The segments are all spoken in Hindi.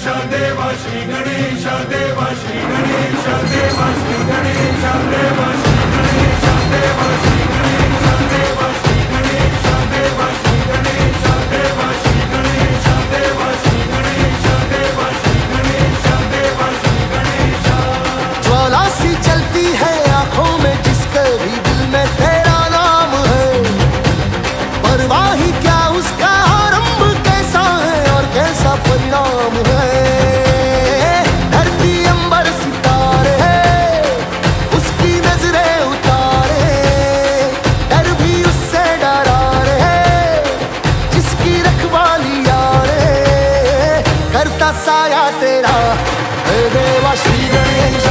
गणेश चलती है आँखों में जिसके दिल में तेरा है क्या साया तेरा देवा श्री गणेश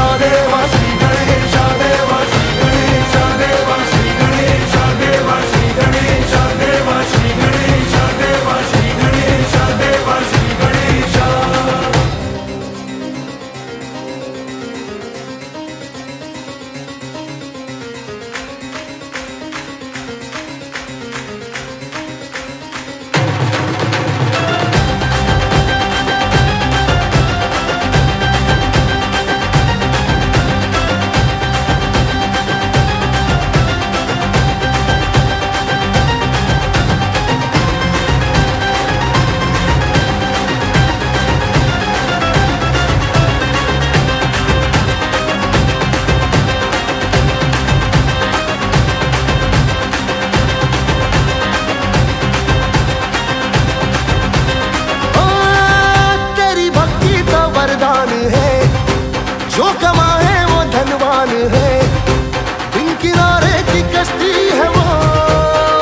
जो कमा है वो धनवान है। बिन किनारे की कश्ती है वो।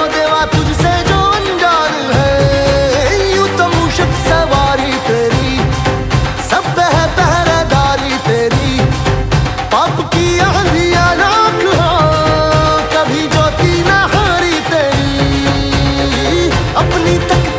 देवा तुझसे जो अनजान है। यू तो मुशक सवारी तेरी। सब है पहरेदारी तेरी। पाप की आंधी लाख हो, कभी ज्योति न हारी तेरी। अपनी तक